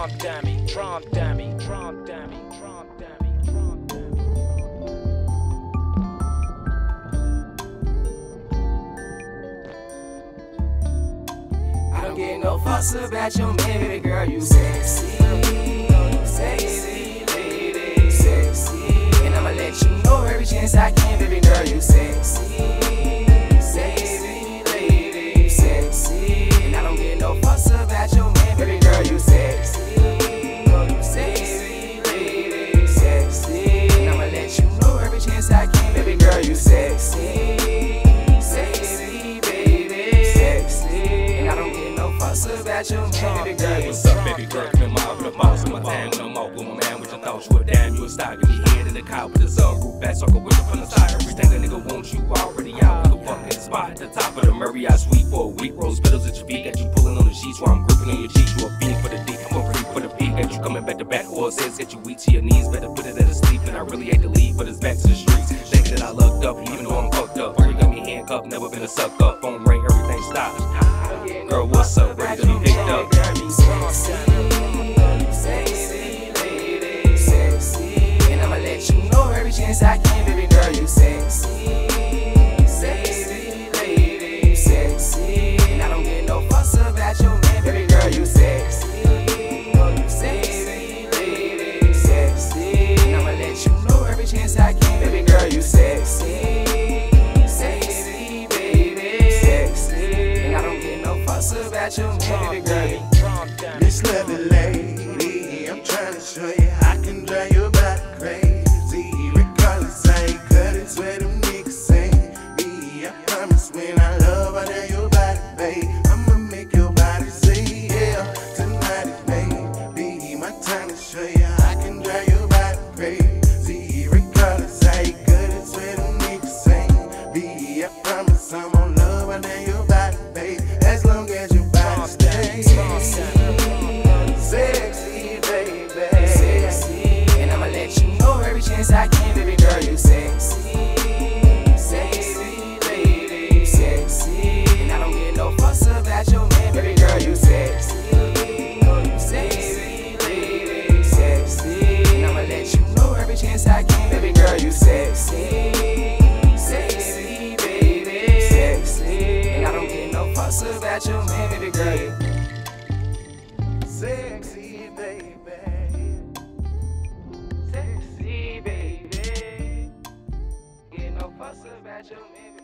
Trump dummy, Trump dummy, Trump dummy, dummy. I don't get no fuss about your baby girl, you sexy. Sexy, lady, sexy. And I'ma let you know every chance I can, fuss about your man, baby girl, you What's up, baby girl? Come out with the boss in my time. No more with my man. With your thoughts, you a damn, you a star. Give me head in the car with the sunroof. Back sucker with it from the side. Everything a nigga wants, you already out. Nigga fucking spot. The top of the Murray, I sweep for a week. Rose petals at your feet. Got you Or says, get you weak to your knees. Better put it at a sleep. And I really hate to leave, but it's back to the streets. Thinking that I lucked up, even though I'm fucked up. You got me handcuffed, never been a suck up. Phone ring, everything stops. Girl, what's up? Ready to be picked up. Fuss about your man, baby girl. you Trump dummy. Miss Lovely Lady, I'm trying to show you I can drive your body crazy. Regardless, I ain't cut it, swear them niggas say me. I promise when I love, I tell your body, babe. I'ma make your body say, yeah. Tonight be my time to show you I can drive your body crazy. Regardless, I ain't cut it, swear them niggas say me. I promise I'm on love, I tell your about your man, baby girl, Sexy, baby. Sexy baby, get no fuss about your man.